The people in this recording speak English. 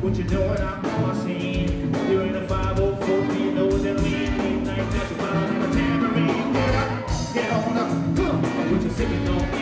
What you doing? I'm on my scene. You're in a 504, you know what that mean. Midnight, that's a bottle and a tambourine. Get up, get on up. What you sipping on?